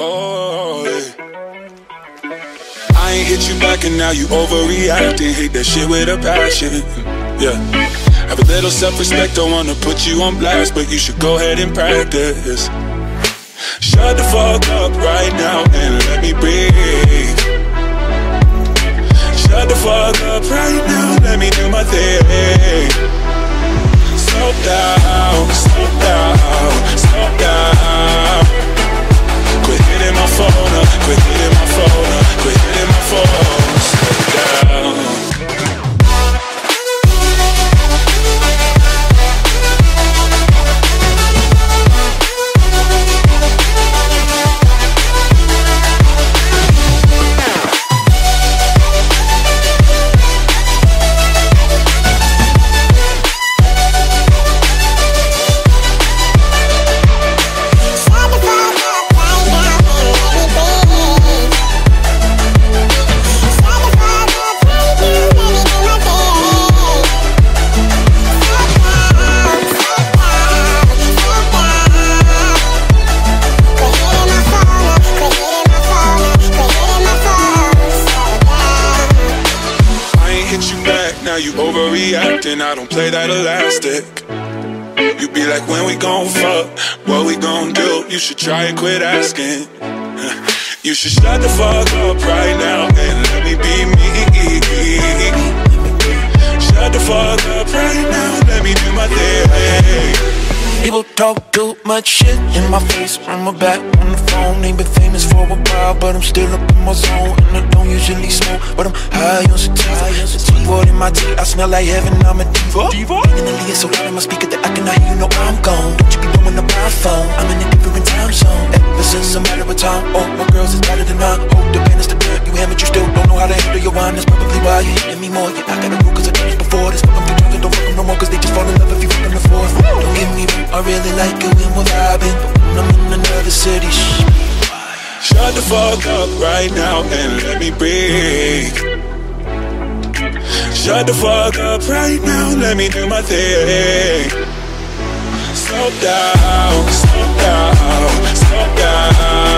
Oh, I ain't hit you back and now you overreacting. Hate that shit with a passion. Yeah. Have a little self-respect, don't wanna put you on blast, but you should go ahead and practice. Shut the fuck up right now and let me breathe. Shut the fuck up right now, let me do my you overreacting. I don't play that elastic. You be like, when we gon' fuck, what we gon' do? You should try and quit asking. Uh, you should shut the fuck up right now and let me be me. Talk too much shit in my face from my back on the phone. Ain't been famous for a while, but I'm still up in my zone. And I don't usually smoke, but I'm high on sativa. Sativa in my tea, I smell like heaven. I'm a diva. the lead, so loud in my speaker that I can hear you know I'm gone. Don't you be blowing up my phone? I'm in a different time zone. Ever since a matter of time, oh my girls is better than mine. Hope the band is the dirt you hammered, you still don't know how to handle your wine. That's probably why you're hitting me more. Yeah, I got a rule 'cause I done this before. This Shut the fuck up right now and let me breathe. Shut the fuck up right now, let me do my thing. Slow down, slow down, slow down.